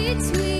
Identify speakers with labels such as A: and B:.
A: between.